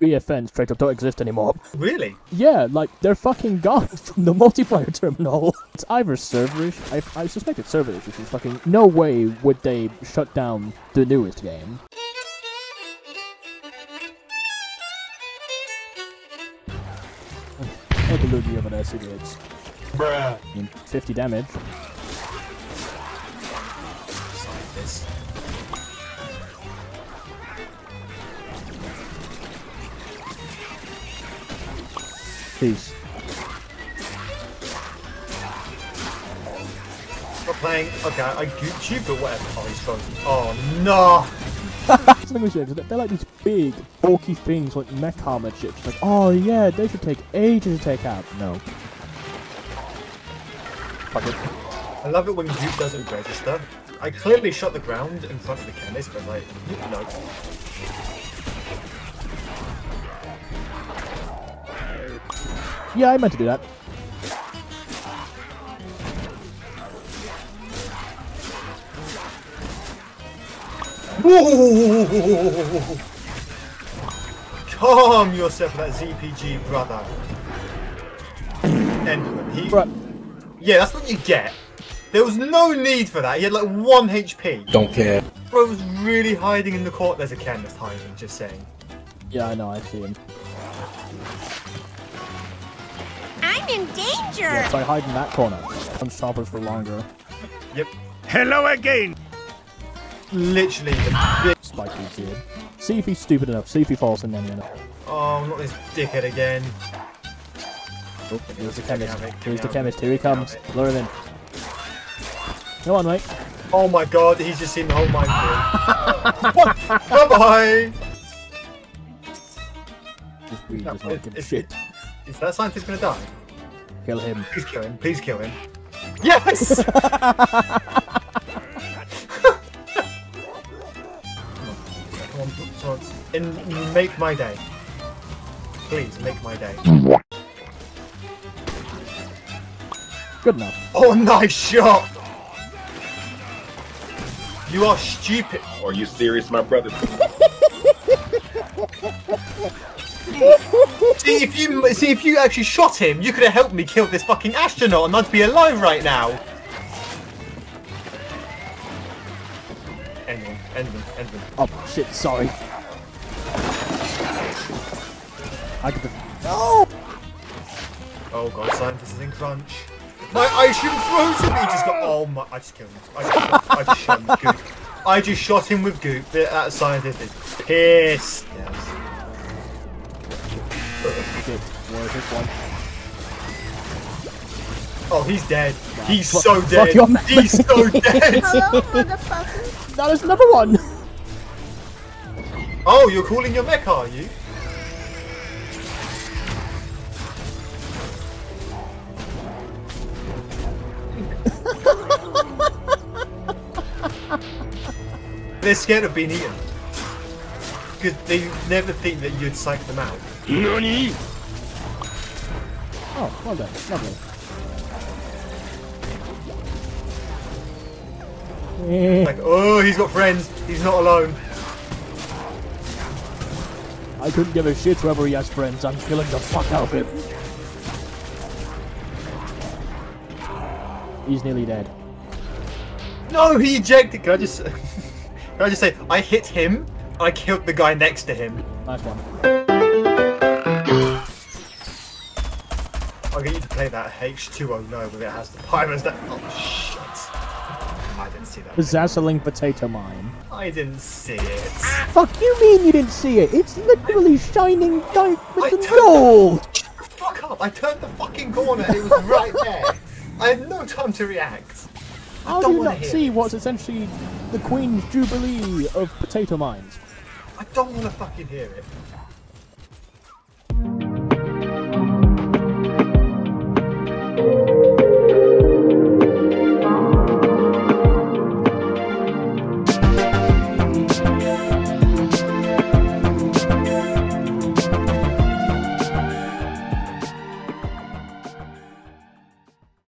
BFN straight up don't exist anymore. Really? Yeah, like they're fucking gone from the multiplayer terminal. It's either server issue. I, I suspect it's server issues. It's fucking no way would they shut down the newest game. Look at Luigi over there, see it's Bruh. 50 damage. Peace. Not playing. Okay, I Gucci, but whatever. Oh, he's frozen. Oh no! Something we should, they're like these big, bulky things like mech armor chips. Like, oh yeah, they should take ages to take out. No. Fuck it. I love it when Goop doesn't register. I clearly shot the ground in front of the chemist, but like, no. Yeah, I meant to do that. Calm yourself, that ZPG brother. Enderman, he. Bruh. Yeah, that's what you get. There was no need for that. He had like one HP. Don't care. Bro was really hiding in the court. There's a chemist hiding. Just saying. Yeah, I know, I see him. I'm in danger. Yeah, so I hide in that corner. Punch choppers for longer. Yep. Hello again. Literally the big. Spike these here. See if he's stupid enough. See if he falls in any enough. Oh, not this dickhead again. Oh, here's the chemist. out of it, get Here's me the out chemist. Here he get me out comes. of. Lure him in. Come on, mate. Oh my god, he's just seen the whole minefield. bye bye. Just we No, does not it- give a shit. Is that scientist gonna die? Kill him. Please kill him. Please kill him. Yes! Come on, swords. And make my day. Please, make my day. Good enough. Oh, nice shot! You are stupid. Are you serious, my brother? See if you see if you actually shot him, you could have helped me kill this fucking astronaut and I'd be alive right now. Endman, Endman, Endman. Oh shit! Sorry. I could. No. Oh, oh god, scientist is in crunch. My ice cream frozen! He just got. Oh my. I just killed him. I just, I just shot him with goop. I just shot him with goop. That that scientist is pissed. Yes. Shit. Where is this one? Oh, he's dead. He's Fu- so fuck dead. your man. He's so dead. Hello, motherfucker. Now there's another one. Oh, you're calling your mech, are you? They're scared of being eaten. Because they never think that you'd psych them out. Nani? Oh, well done. Lovely. Like, oh, he's got friends. He's not alone. I couldn't give a shit whether he has friends. I'm killing the fuck out of him. He's nearly dead. No, he ejected. Can I just, can I just say, I hit him. I killed the guy next to him. Nice one. I'll get you to play that H2O no, but it has the pirates that. Oh shit! I didn't see that. Zazzling potato mine. I didn't see it. Fuck you mean you didn't see it? It's literally shining diamond gold! The, shut the fuck up! I turned the fucking corner and it was right there. I had no time to react. I How do don't you not see it. what's essentially the Queen's Jubilee of potato mines? I don't want to fucking hear it.